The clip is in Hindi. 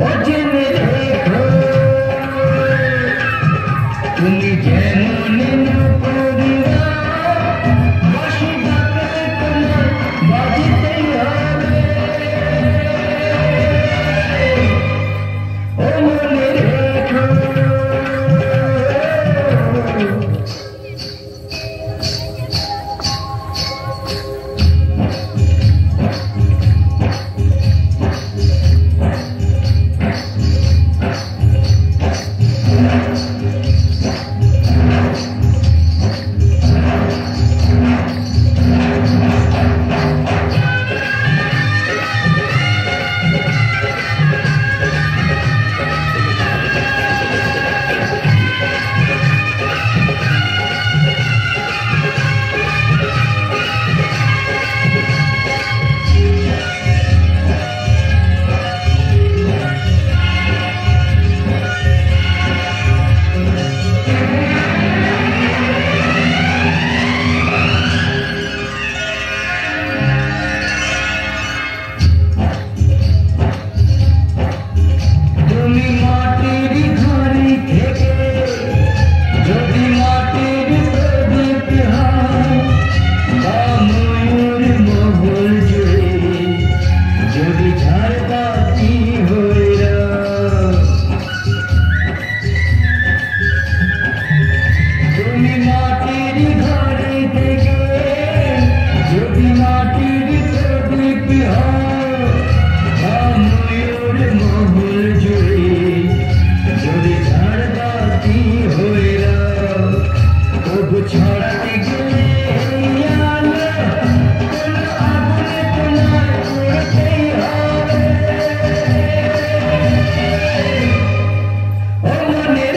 What do you mean? Turn